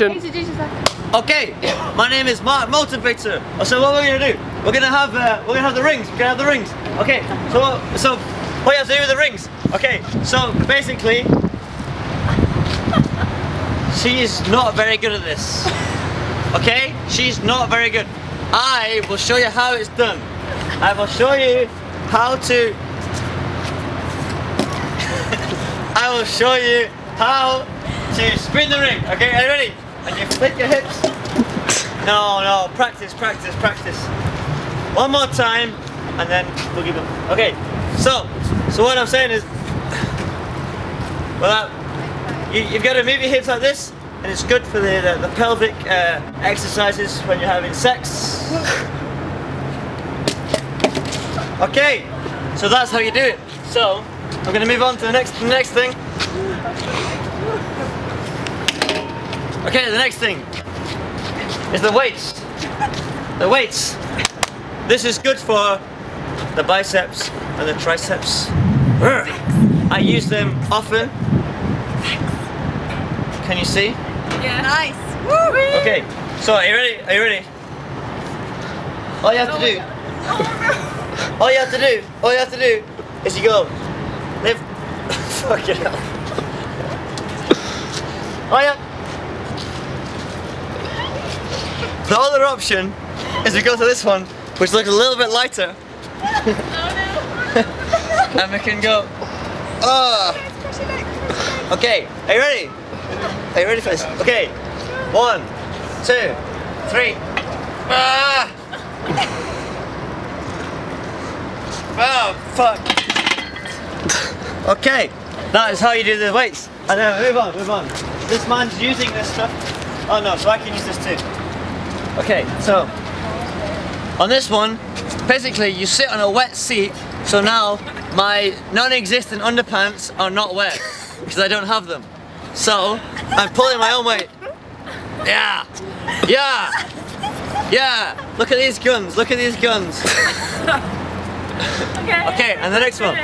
Introduce yourself. Okay, my name is Mark Motivator. So what we're gonna do? We're gonna have uh, we're gonna have the rings. We're gonna have the rings. Okay. So what- so what you have to do with the rings? Okay. So basically, she's not very good at this. Okay? She's not very good. I will show you how it's done. I will show you how to. I will show you how to spin the ring. Okay, are you ready? And you flick your hips. No, no, practice, practice, practice. One more time, and then we'll give them. Okay, so, so what I'm saying is, well, uh, you, you've got to move your hips like this, and it's good for the, the, the pelvic uh, exercises when you're having sex. Okay, so that's how you do it. So, I'm going to move on to the next, the next thing. Okay, the next thing is the weights. The weights. This is good for the biceps and the triceps. I use them often. Can you see? Yeah. Nice. Okay, so are you ready? Are you ready? All you have to do, all you have to do, all you have to do is you go, lift, fuck it up. Oh yeah. The other option is we go to this one, which looks a little bit lighter. and we can go, ah. Okay, are you ready? Are you ready for this? Okay, one, two, three. Ah! Oh, fuck. Okay, that is how you do the weights. And then move on, move on. This man's using this stuff. Oh no, so I can use this too. Okay, so on this one, basically you sit on a wet seat, so now my non-existent underpants are not wet because I don't have them. So I'm pulling my own weight. Yeah, yeah, yeah. Look at these guns. Look at these guns. Okay. Okay, and the next one.